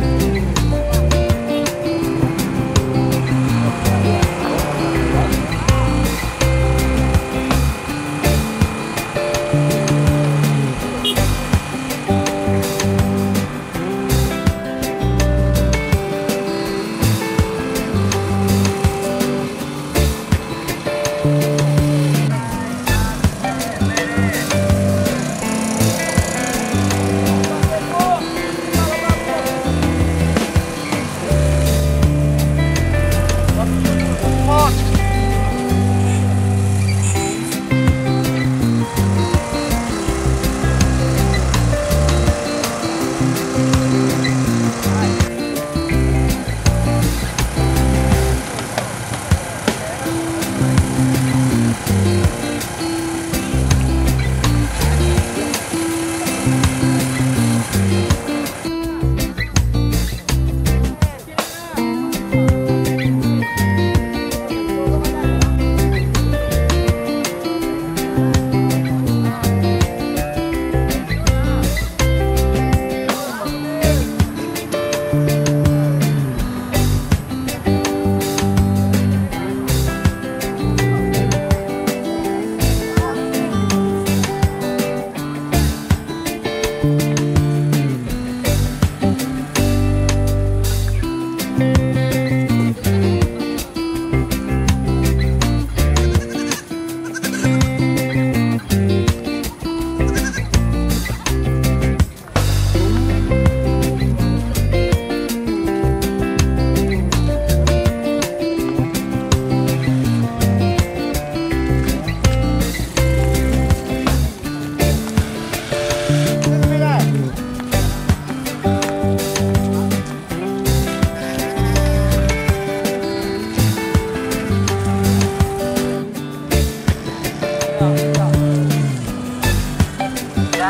day.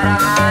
Tak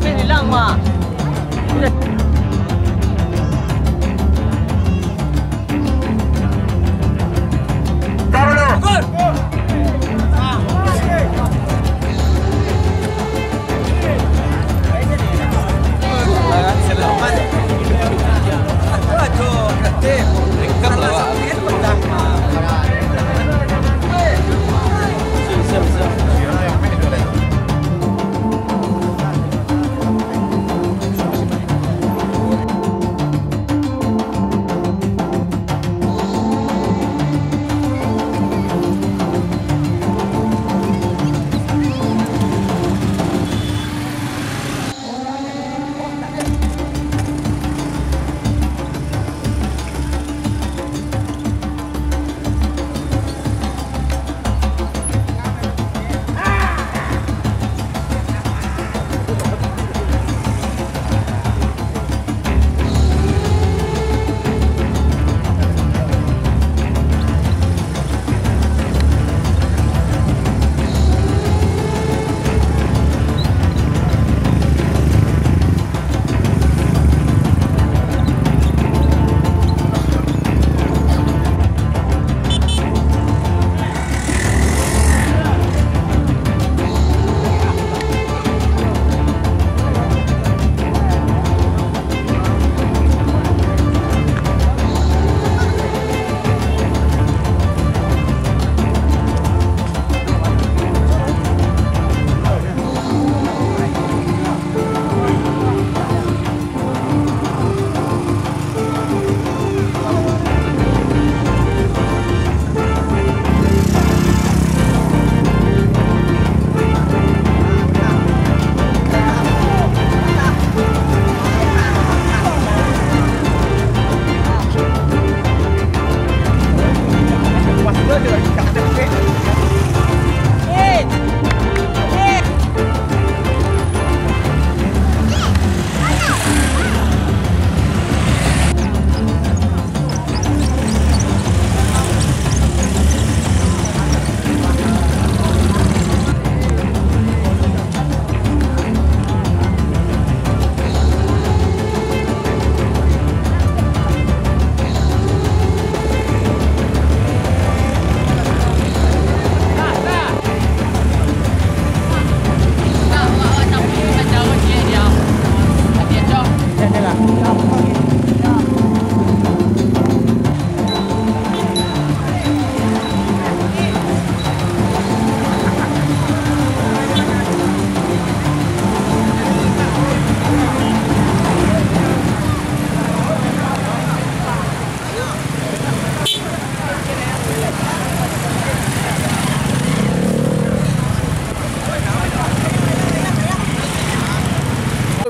这里浪吗？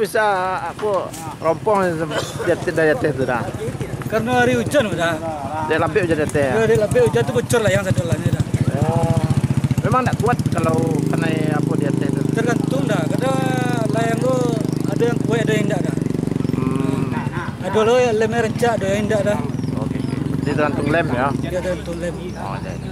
bisa ah, apa? Rompong jatuh dah jatuh tu dah. Karena hari hujan udah. Dia lapik je jatuh. Ya, dia lebih hujan tu bocor lah yang satu lah dah. Oh. Memang tak kuat kalau kena apa di atas tu. Tergantung dah. Kadang layang tu ada yang kuat ada yang tidak dah. Hmm. Ada lo yang lemnya rencak ada yang tidak dah. Okey. Dia tergantung lem ya. Dia tergantung lem. Oh, jadi.